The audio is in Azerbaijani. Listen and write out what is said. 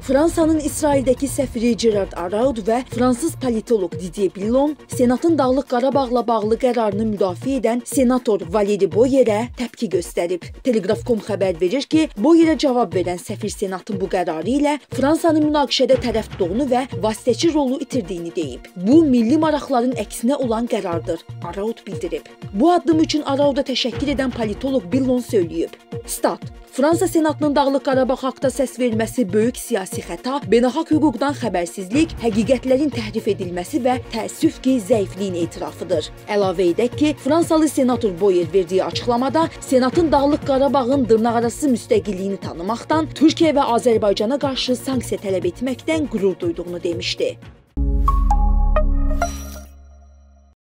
Fransanın İsraildəki səfiri Gerard Araud və fransız politoloq Didier Billon Senatın Dağlıq Qarabağla bağlı qərarını müdafiə edən senator Valeri Boyerə təpki göstərib. Telegraf.com xəbər verir ki, Boyerə cavab verən səfir senatın bu qərarı ilə Fransanın münaqişədə tərəf tutduğunu və vasitəçi rolu itirdiyini deyib. Bu milli maraqların əksinə olan qərardır, Araud bildirib. Bu addım üçün Arauda təşəkkür edən politoloq Billon söyləyib. Stat Fransa Senatının Dağlıq Qarabağ haqqında səs verməsi böyük siyasi xəta, beynəlxalq hüquqdan xəbərsizlik, həqiqətlərin təhrif edilməsi və təəssüf ki, zəifliyin etirafıdır. Əlavə edək ki, Fransalı senator Boyer verdiyi açıqlamada Senatın Dağlıq Qarabağın dırnaqarası müstəqilliyini tanımaqdan, Türkiyə və Azərbaycana qarşı sanksiya tələb etməkdən qürur duyduğunu demişdi.